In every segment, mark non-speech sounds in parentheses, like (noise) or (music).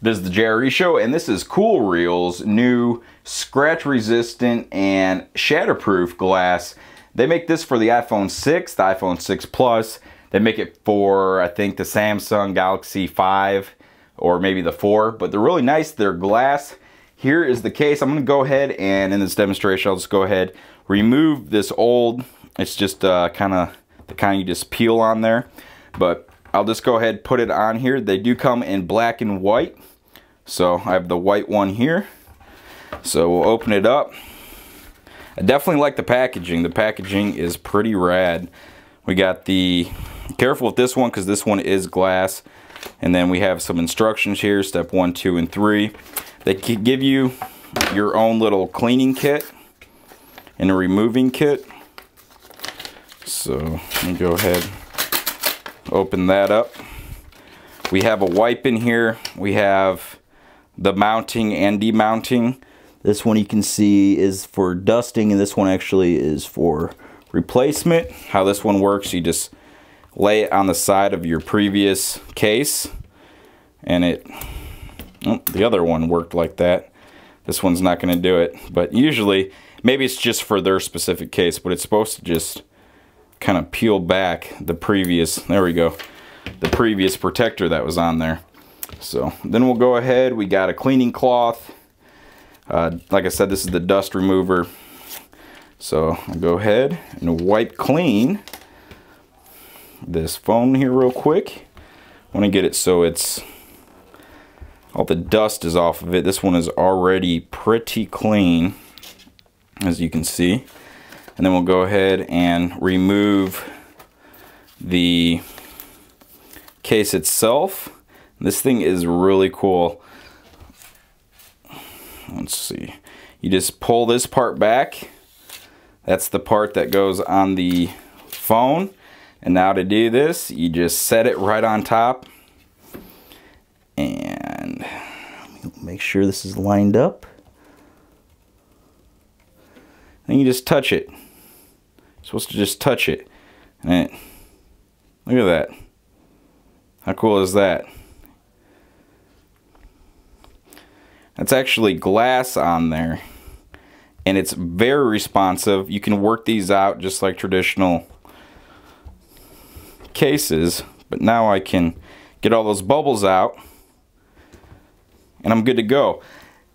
This is the JRE Show, and this is COOLREALL's new scratch resistant and shatterproof glass. They make this for the iPhone 6, the iPhone 6 Plus. They make it for, I think, the Samsung Galaxy 5 or maybe the 4, but they're really nice. They're glass. Here is the case. I'm going to go ahead and in this demonstration, I'll just go ahead, remove this old, it's just uh, kind of the kind you just peel on there. But I'll just go ahead put it on here. They do come in black and white. So I have the white one here. So we'll open it up. I definitely like the packaging. The packaging is pretty rad. We got the, careful with this one because this one is glass. And then we have some instructions here, step one, two, and three. They give you your own little cleaning kit and a removing kit. So let me go ahead, open that up. We have a wipe in here. We have the mounting and demounting. This one you can see is for dusting and this one actually is for replacement. How this one works, you just lay it on the side of your previous case and it, oh, the other one worked like that. This one's not going to do it, but usually, maybe it's just for their specific case, but it's supposed to just kind of peel back the previous, there we go, the previous protector that was on there. So then we'll go ahead, we got a cleaning cloth. Uh, like I said, this is the dust remover. So I'll go ahead and wipe clean this phone here real quick. I want to get it so it's all the dust is off of it. This one is already pretty clean as you can see. And then we'll go ahead and remove the case itself. This thing is really cool. Let's see. You just pull this part back. That's the part that goes on the phone. And now to do this, you just set it right on top. And make sure this is lined up. And you just touch it. Supposed to just touch it. And it, look at that. How cool is that? That's actually glass on there. And it's very responsive. You can work these out just like traditional cases. But now I can get all those bubbles out. And I'm good to go.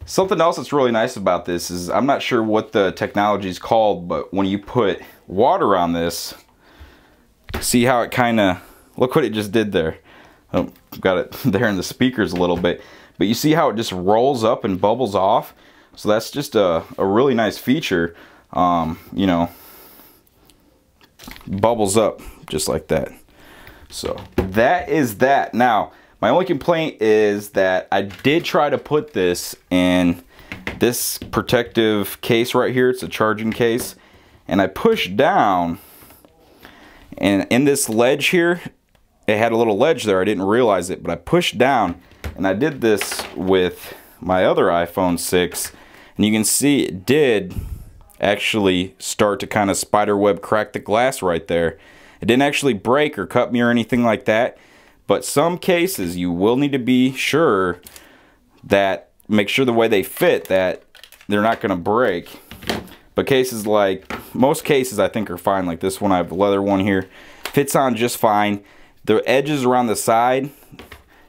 Something else that's really nice about this is I'm not sure what the technology is called, but when you put water on this, see how it kind of, look what it just did there. Oh, got it (laughs) there in the speakers a little bit. But you see how it just rolls up and bubbles off? So that's just a, a really nice feature. Um, you know, bubbles up just like that. So that is that. Now, my only complaint is that I did try to put this in this protective case right here. It's a charging case. And I pushed down and in this ledge here, it had a little ledge there. I didn't realize it, but I pushed down and I did this with my other iPhone 6 and you can see it did actually start to kind of spiderweb crack the glass right there. It didn't actually break or cut me or anything like that. But some cases you will need to be sure that make sure the way they fit that they're not going to break. But cases like most cases I think are fine. Like this one, I have a leather one here. Fits on just fine. The edges around the side,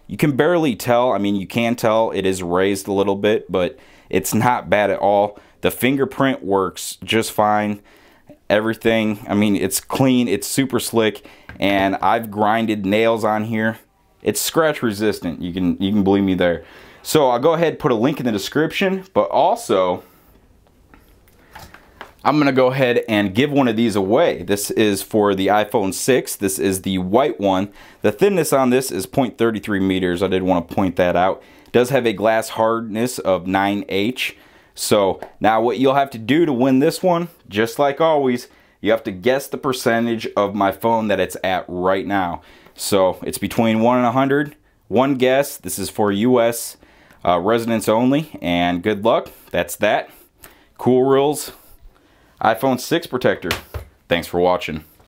you can barely tell. I mean, you can tell it is raised a little bit, but it's not bad at all. The fingerprint works just fine. Everything, I mean, it's clean, it's super slick, and I've grinded nails on here. It's scratch resistant. You can you can believe me there. So I'll go ahead and put a link in the description, but also I'm to go ahead and give one of these away. This is for the iPhone 6. This is the white one. The thinness on this is 0.33 meters. I did want to point that out does have a glass hardness of 9H. So now what you'll have to do to win this one, just like always, you have to guess the percentage of my phone that it's at right now. So it's between 1 and 100. One guess. This is for US uh, residents only. And good luck. That's that. COOLREALL. iPhone 6 protector. Thanks for watching.